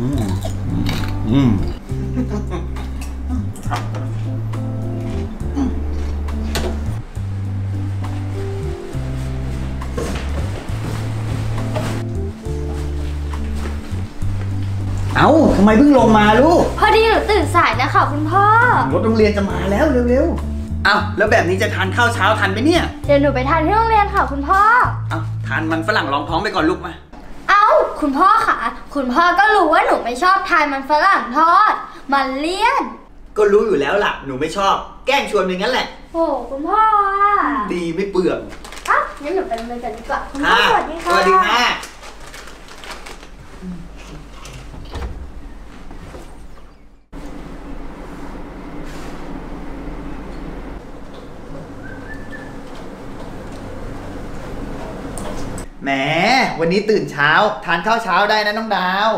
อืมอืมเอ้าทำไมเพิ่งลงมาลูก พอดีหนูตื่นสายนะคะคุณพ่อ รถโรงเรียนจะมาแล้วเร็วๆ เอ้าแล้วแบบนี้จะทานข้าวเช้าทันไหมเนี่ย เดี๋ยวหนูไปทานที่โรงเรียนค่ะคุณพ่อ เอ้าทานมันฝรั่งรองท้องไปก่อนลูกมา เอ้า คุณพ่อค่ะคุณพ่อก็รู้ว่าหนูไม่ชอบทานมันฝรั่งทอด มันเลี่ยน ก็รู้อยู่แล้วล่ะ หนูไม่ชอบ แกล้งชวนไปงั้นแหละ โอ้คุณพ่ออะดีไม่เปลือง อะงั้นหนูไปโรงเรียนกันดีกว่าคุณพ่อสวัสดีค่ะ สวัสดีค่ะ แหมวันนี้ตื่นเช้า ทานข้าวเช้าได้นะน้องดาว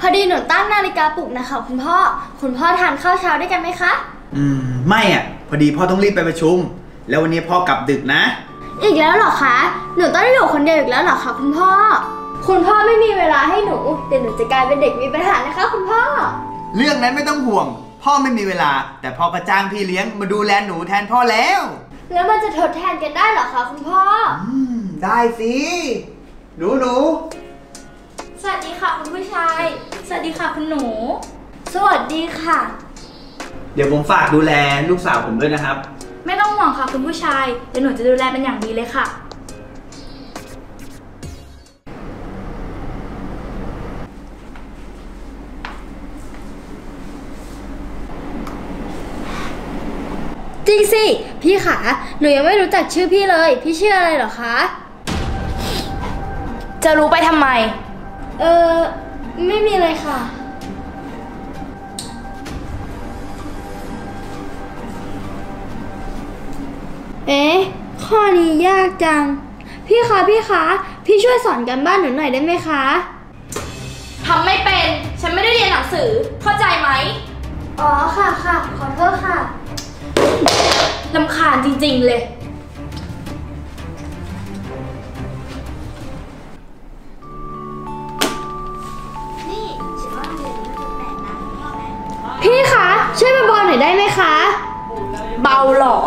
พอดีหนูตั้งนาฬิกาปลุกนะคะคุณพ่อ คุณพ่อทานข้าวเช้าด้วยกันไหมคะ อืม ไม่อะ พอดีพ่อต้องรีบไปประชุม แล้ววันนี้พ่อกลับดึกนะ อีกแล้วเหรอคะ หนูต้องอยู่คนเดียวอีกแล้วเหรอคะคุณพ่อ คุณพ่อไม่มีเวลาให้หนูเดี๋ยวหนูจะกลายเป็นเด็กมีปัญหานะคะ คุณพ่อ เรื่องนั้นไม่ต้องห่วง พ่อไม่มีเวลา แต่พ่อก็จ้างพี่เลี้ยงมาดูแลหนูแทนพ่อแล้ว แล้วมันจะทดแทนกันได้เหรอคะคุณพ่อ อืม ได้สิหนูหนูสวัสดีค่ะคุณผู้ชาย สวัสดีค่ะคุณหนู สวัสดีค่ะ เดี๋ยวผมฝากดูแลลูกสาวผมด้วยนะครับ ไม่ต้องห่วงค่ะคุณผู้ชาย เดี๋ยวหนูจะดูแลเป็นอย่างดีเลยค่ะ จริงสิ พี่ขาหนูยังไม่รู้จักชื่อพี่เลย พี่ชื่ออะไรเหรอคะ จะรู้ไปทำไม เออ ไม่มีเลยค่ะ เอ๊ะ ข้อนี้ยากจัง พี่คะพี่คะ พี่ช่วยสอนกันบ้านหนูหน่อยได้ไหมคะ ทำไม่เป็น ฉันไม่ได้เรียนหนังสือ เข้าใจไหม อ๋อค่ะค่ะ ขอโทษค่ะลำคาญจริง ๆ เลย ช่วยมาบอกหน่อยได้ไหมคะ เบาเหรอ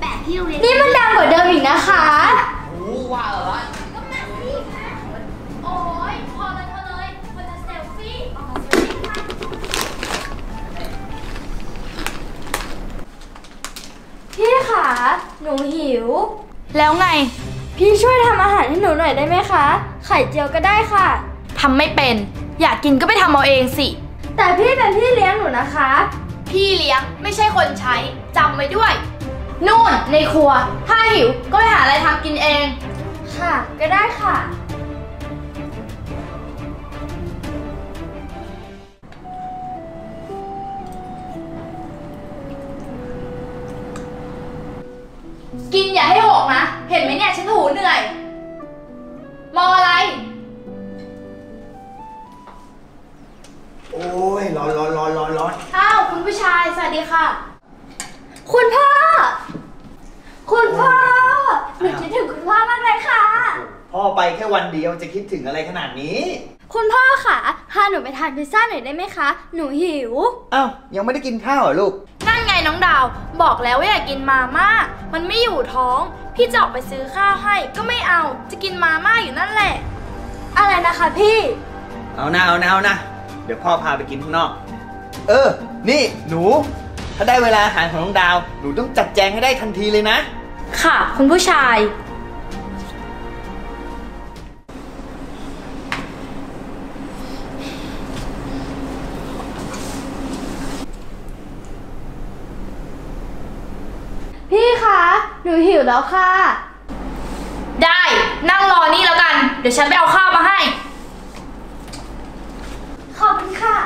แปะที่โรงเรียนนี่มันดังกว่าเดิมอีกนะคะโอ้ยพอเลยพอเลยมันจะเซลฟี่ออกมาเซลฟี่ค่ะพี่คะหนูหิว แล้วไง พี่ช่วยทำอาหารให้หนูหน่อยได้ไหมคะ ไข่เจียวก็ได้ค่ะทำไม่เป็น อยากกินก็ไปทำเอาเองสิ แต่พี่เป็นพี่เลี้ยงหนูนะคะ พี่เลี้ยงไม่ใช่คนใช้จำไว้ด้วย นู่นในครัว ถ้าหิวก็ไปหาอะไรทำกินเอง ค่ะ ก็ได้ค่ะ กินอย่าให้หกนะ เห็นไหมเนี่ยฉันหูเหนื่อย สวัสดีค่ะ คุณพ่อ คุณพ่อหนูคิดถึงคุณพ่อมากเลยค่ะ พ่อไปแค่วันเดียวจะคิดถึงอะไรขนาดนี้ คุณพ่อค่ะพาหนูไปทานพิซซ่าหน่อยได้ไหมคะ หนูหิว อ้าว ยังไม่ได้กินข้าวเหรอลูก นั่นไงน้องดาว บอกแล้วว่าอย่ากินมาม่า มันไม่อยู่ท้อง พี่จะออกไปซื้อข้าวให้ก็ไม่เอา จะกินมาม่าอยู่นั่นแหละ อะไรนะคะพี่ เอานะเอานะเอานะ เดี๋ยวพ่อพาไปกินข้างนอก เออ นี่หนู ถ้าได้เวลาอาหารของน้องดาว หนูต้องจัดแจงให้ได้ทันทีเลยนะ ค่ะ คุณผู้ชาย พี่คะ หนูหิวแล้วค่ะ ได้ นั่งรอนี่แล้วกัน เดี๋ยวฉันไปเอาข้าวมาให้ ขอบคุณค่ะ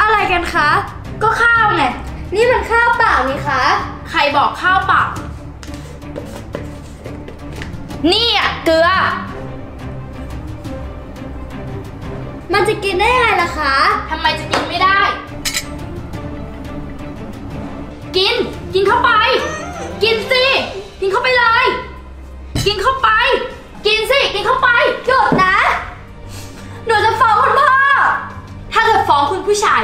อะไร กันคะ ก็ข้าวไงนี่มันข้าวเปล่านี่คะ ใครบอกข้าวเปล่า นี่อะเกลือ มันจะกินได้ยังไงล่ะคะทำไมจะกินไม่ได้ กิน กินเข้าไป กินสิ กินเข้าไปเลย กินเข้าไป กินสิ กินเข้าไปหยุดนะ หนูจะฟ้องคุณพ่อ ถ้าเธอฟ้องคุณผู้ชาย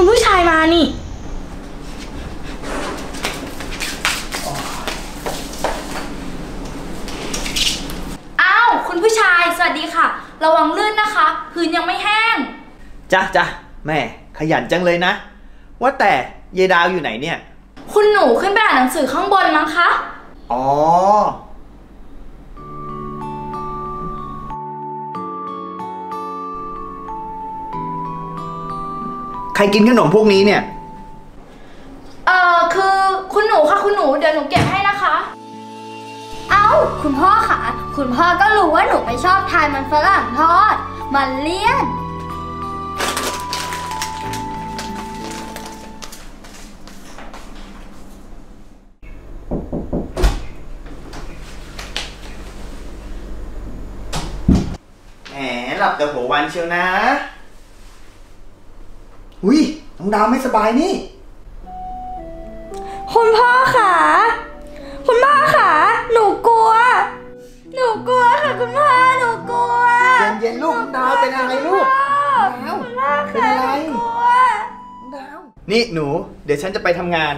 คุณผู้ชายมานี่ อ้าว คุณผู้ชาย สวัสดีค่ะ ระวังลื่นนะคะพื้นยังไม่แห้ง จ้ะจ้ะแม่ขยันจังเลยนะ ว่าแต่ยายดาวอยู่ไหนเนี่ย คุณหนูขึ้นไปอ่านหนังสือข้างบนมั้งคะ อ๋อ ใครกินขนมพวกนี้เนี่ย เอ่อคือคุณหนูค่ะคุณหนูเดี๋ยวหนูเก็บให้นะคะ เอ้า คุณพ่อค่ะ คุณพ่อก็รู้ว่าหนูไม่ชอบทานมันฝรั่งทอด มันเลี่ยน แหมหลับแต่หัววันเชียวนะ อุ้ยน้องดาวไม่สบายนี่ คุณพ่อค่ะ คุณพ่อค่ะ หนูกลัว หนูกลัวค่ะคุณพ่อ หนูกลัวเย็นๆลูกน้องดาวเป็นอะไรลูกน้องดาวคุณพ่อเป็นค่ะอะไรหนูกลัวน้องดาวนี่หนู เดี๋ยวฉันจะไปทำงาน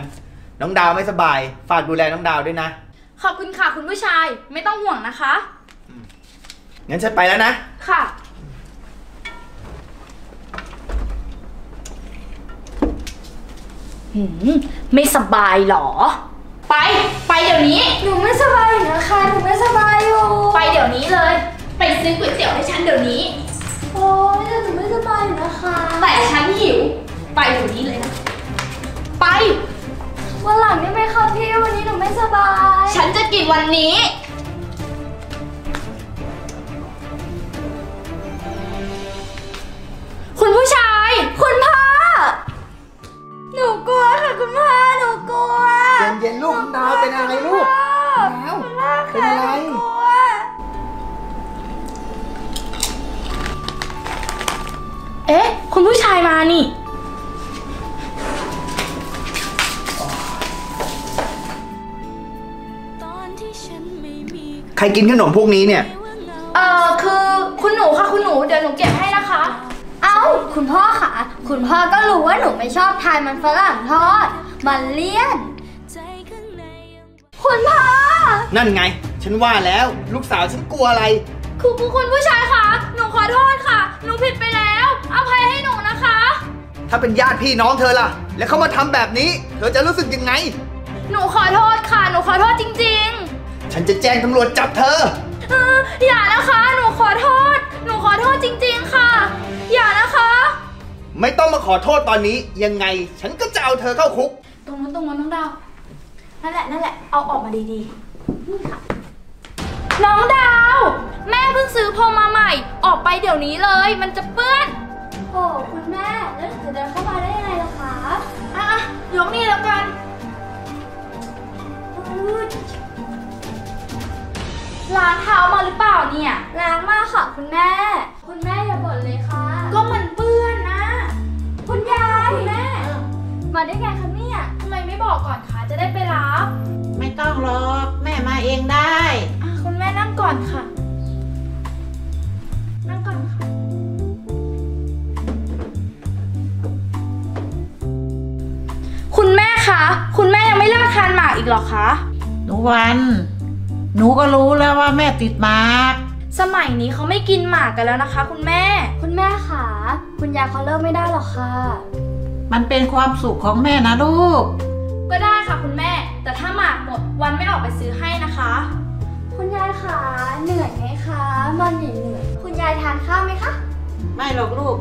น้องดาวไม่สบาย ฝากดูแลน้องดาวด้วยนะ ขอบคุณค่ะคุณผู้ชาย ไม่ต้องห่วงนะคะ งั้นฉันไปแล้วนะ ค่ะ หืมไม่สบายเหรอ ไป ไปเดี๋ยวนี้ หนูไม่สบายอยู่นะคะ หนูไม่สบายอยู่ ไปเดี๋ยวนี้เลย ไปซื้อก๋วยเตี๋ยวให้ฉันเดี๋ยวนี้ โอ้ยแต่หนูไม่สบายอยู่นะคะแต่ฉันหิว ไปเดี๋ยวนี้เลยนะ ไป วันหลังได้ไหมคะพี่ วันนี้หนูไม่สบาย ฉันจะกินวันนี้ นๆลูกน้องดาวเป็นอะไรลูกดาวคุณพ่อเป็นค่ะอะไรหนูกลัวเอ๊ะ คุณผู้ชายมานี่ ใครกินขนมพวกนี้เนี่ย เอ่อ คือคุณหนูค่ะคุณหนู เดี๋ยวหนูเก็บให้นะคะ เอ้า คุณพ่อค่ะ คุณพ่อก็รู้ว่าหนูไม่ชอบทานมันฝรั่งทอด มันเลี่ยน คุณพ่อ นั่นไง ฉันว่าแล้วลูกสาวฉันกลัวอะไรคือคุณคุณผู้ชายค่ะหนูขอโทษค่ะ หนูผิดไปแล้ว อภัยให้หนูนะคะ ถ้าเป็นญาติพี่น้องเธอล่ะ แล้วเขามาทำแบบนี้ เธอจะรู้สึกยังไง หนูขอโทษค่ะ หนูขอโทษจริงฉันจะแจ้งตำรวจจับเธอๆเอออย่านะคะ หนูขอโทษ หนูขอโทษจริง ๆ ค่ะ อย่านะคะ ไม่ต้องมาขอโทษตอนนี้ ยังไง ฉันก็จะเอาเธอเข้าคุก ตรงนั้นตรงนั้นน้องดาว นั่นแหละนั่นแหละ เอาออกมาดีๆนี่ค่ะ น้องดาว แม่เพิ่งซื้อพรมมาใหม่ ออกไปเดี๋ยวนี้เลย มันจะเปื้อน โอ้คุณแม่ แล้วหนูจะเดินเข้ามาได้ยังไงล่ะคะอะอะยกนี่แล้วกันอืดล้างเท้ามาหรือเปล่าเนี่ยล้างมากค่ะคุณแม่ คุณแม่อย่าบ่นเลยค่ะ ก็มันเปื้อนนะ คุณยายคุณแม่ มาได้ไงคะเนี่ยทำไมไม่บอกก่อนคะ จะได้ไปรับไม่ต้องหรอกแม่มาเองได้ อะคุณแม่นั่งก่อนค่ะ นั่งก่อนค่ะ คุณแม่คะ คุณแม่ยังไม่เลิกทานหมากอีกเหรอคะ หนูวัน หนูก็รู้แล้วว่าแม่ติดหมากสมัยนี้เขาไม่กินหมากกันแล้วนะคะ คุณแม่ คุณแม่ค่ะ คุณยายเขาเลิกไม่ได้หรอกค่ะ มันเป็นความสุขของแม่นะลูก ก็ได้ค่ะคุณแม่ แต่ถ้าหมากหมดวันไม่ออกไปซื้อให้นะคะ คุณยายค่ะเหนื่อยไหมคะมันเหนื่อยๆคุณยายทานข้าวไหมคะไม่หรอกลูก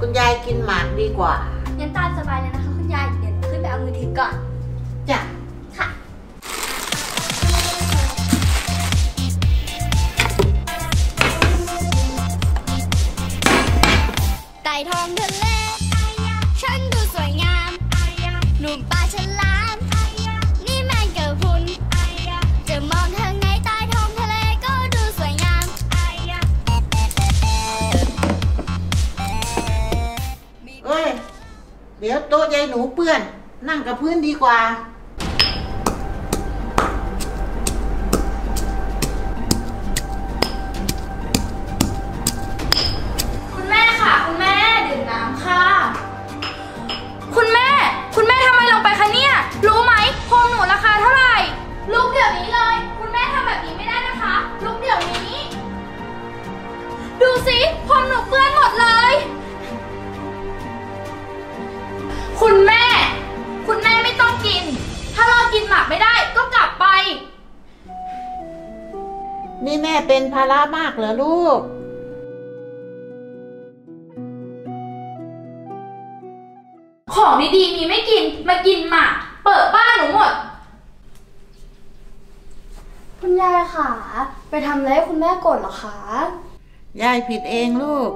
คุณยายกินหมากดีกว่างั้นตามสบายเลยนะคะ คุณยายเดี๋ยวหนูขึ้นไปเอามือถือก่อนจ้ะค่ะ หนูเปื้อน นั่งกับพื้นดีกว่า เป็นภาระมากเหรอลูก ของดีๆมีไม่กินมากินหมากเปิดบ้านหนูหมด คุณยายค่ะ ไปทำอะไรให้คุณแม่โกรธเหรอคะ ยายผิดเองลูก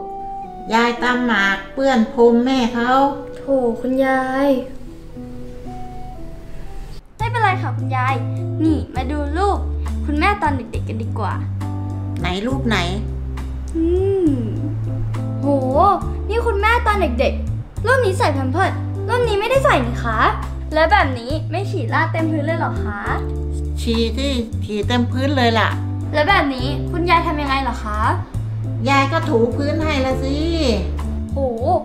ยายตำหมากเปื้อนพรมแม่เขาโถคุณยาย ไม่เป็นไรค่ะคุณยาย นี่มาดูรูปคุณแม่ตอนเด็กๆกันดีกว่า ไหนรูปไหน อืมโห นี่คุณแม่ตอนเด็กๆรูปนี้ใส่แพมเพิร์ดรูปนี้ไม่ได้ใส่นี่คะแล้วแบบนี้ไม่ฉีดราดเต็มพื้นเลยเหรอคะฉี่ที่ฉี่เต็มพื้นเลยล่ะ แล้วแบบนี้คุณยายทำยังไงเหรอคะ ยายก็ถูพื้นให้ละสิโห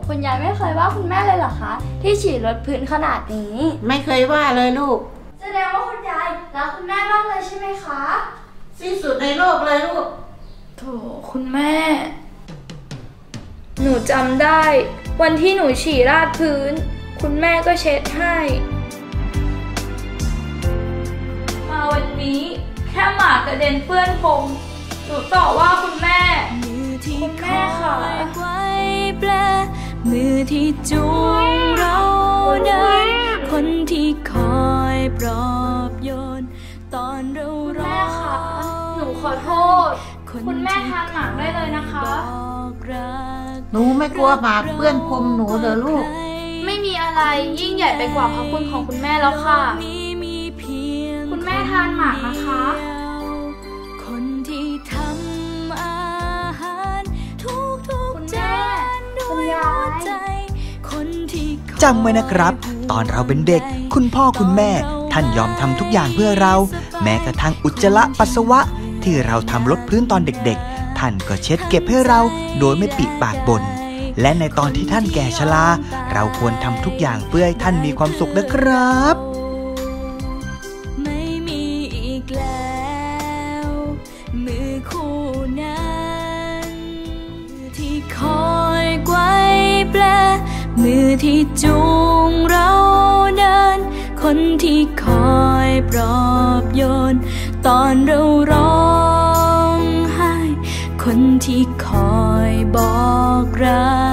คุณยายไม่เคยว่าคุณแม่เลยเหรอคะ ที่ฉีดรดพื้นขนาดนี้ ไม่เคยว่าเลยลูก แสดงว่าคุณยายรักคุณแม่มากเลยใช่ไหมคะ ที่สุดในโลกเลยลูก โถคุณแม่ หนูจำได้ วันที่หนูฉี่ราดพื้น คุณแม่ก็เช็ดให้ มาวันนี้แค่หมากกระเด็นเปื้อนผมหนูต่อว่าคุณแม่ คุณแม่ค่ะไว้แปลมือที่จูงเราเดินคนที่คอยปลอบ ขอโทษ คุณแม่ทานหมากได้เลยนะคะบอกรักหนูไม่กลัวหมากเปื้อนพรมหนูเหรอลูก ไม่มีอะไรยิ่งใหญ่ไปกว่าพระคุณของคุณแม่แล้วค่ะนี้มีเพียงคุณแม่ทานหมากนะคะเดียวคนที่ทำอาหารทุกทุกคุณๆแม่จานด้วยหัวใจคนที่คอยจำไว้นะครับ ตอนเราเป็นเด็ก คุณพ่อคุณแม่ ท่านยอมทำทุกอย่างเพื่อเรา แม้กระทั่งอุจจาระปัสสาวะ ที่เราทำลดพื้นตอนเด็กๆ ท่านก็เช็ดเก็บให้เราโดยไม่ปิปากบน และในตอนที่ท่านแก่ชราเราควรทำทุกอย่างเพื่อให้ท่านมีความสุขนะครับไม่มีอีกแล้วมือคู่นั้นที่คอยไกวแปลมือที่จูงเราเดิน คนที่คอยปลอบโยน ตอนเราร้อง บอกรัก